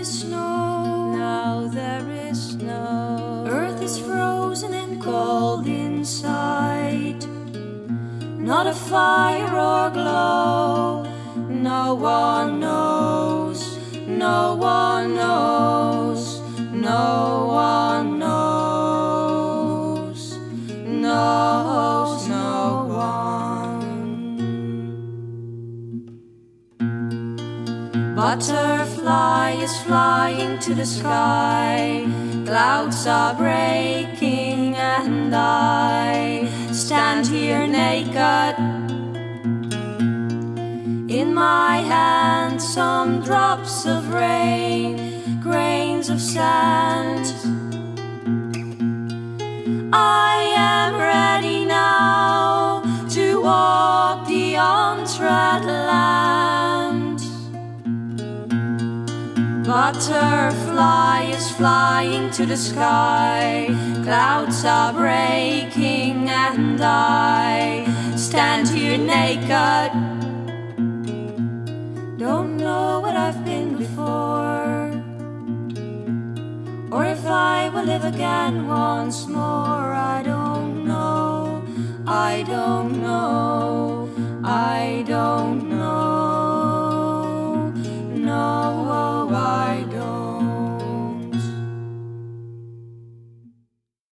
is snow. Now there is snow. Earth is frozen and cold inside. Not a fire or glow. Butterfly is flying to the sky. Clouds are breaking, and I stand here naked. In my hand, some drops of rain, grains of sand. I am ready now to walk the untread land. Butterfly is flying to the sky, clouds are breaking, and I stand here naked. Don't know what I've been before, or if I will live again once more. I don't know, I don't know, I don't